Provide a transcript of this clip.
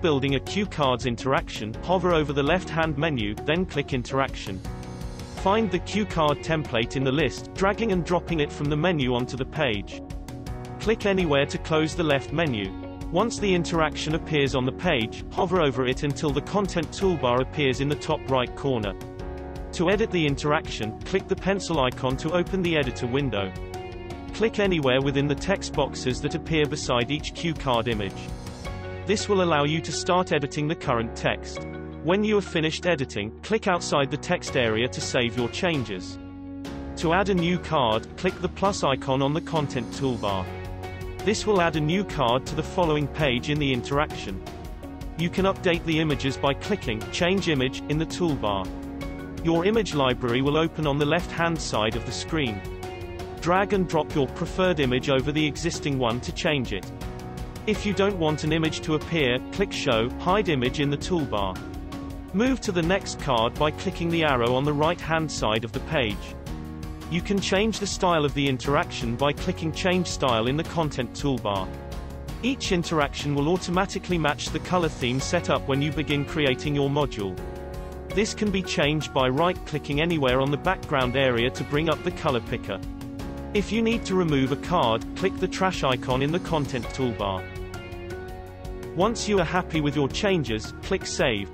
building a cue cards interaction, hover over the left-hand menu, then click Interaction. Find the cue card template in the list, dragging and dropping it from the menu onto the page. Click anywhere to close the left menu. Once the interaction appears on the page, hover over it until the content toolbar appears in the top right corner. To edit the interaction, click the pencil icon to open the editor window. Click anywhere within the text boxes that appear beside each cue card image. This will allow you to start editing the current text. When you have finished editing, click outside the text area to save your changes. To add a new card, click the plus icon on the content toolbar. This will add a new card to the following page in the interaction. You can update the images by clicking Change Image in the toolbar. Your image library will open on the left-hand side of the screen. Drag and drop your preferred image over the existing one to change it. If you don't want an image to appear, click Show, Hide Image in the toolbar. Move to the next card by clicking the arrow on the right-hand side of the page. You can change the style of the interaction by clicking Change Style in the Content toolbar. Each interaction will automatically match the color theme set up when you begin creating your module. This can be changed by right-clicking anywhere on the background area to bring up the color picker. If you need to remove a card, click the trash icon in the Content toolbar. Once you are happy with your changes, click Save.